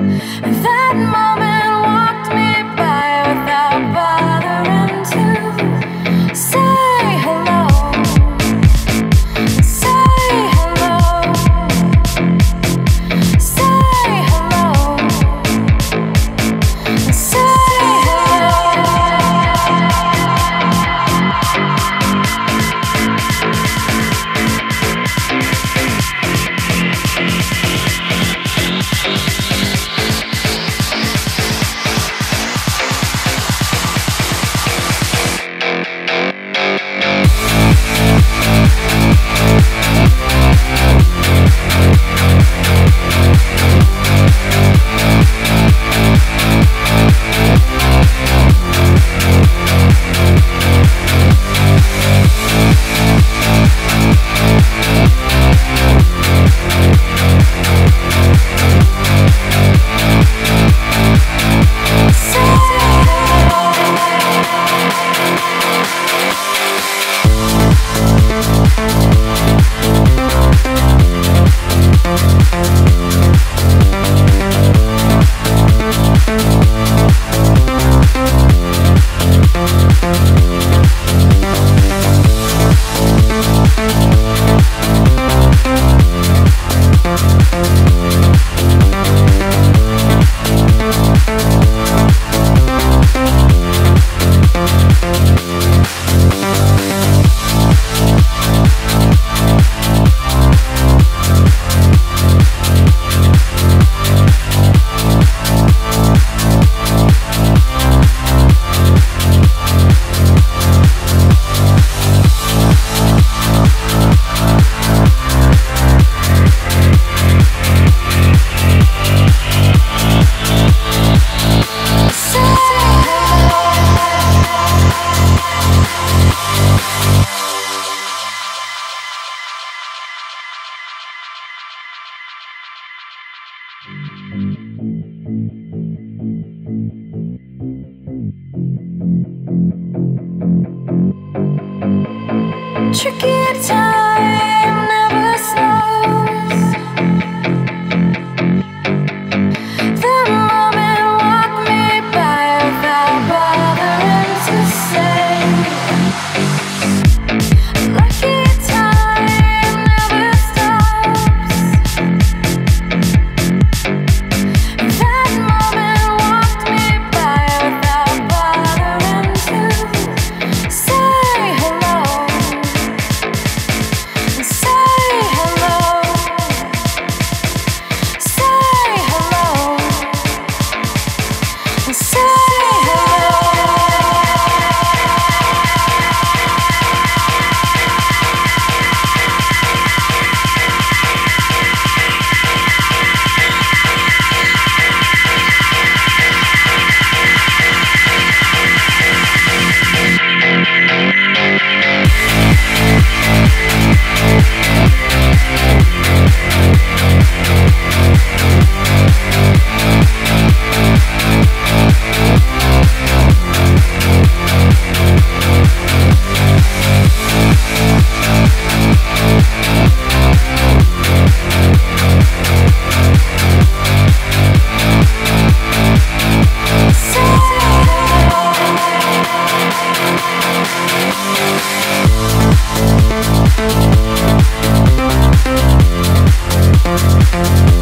Moment tricky at times Thank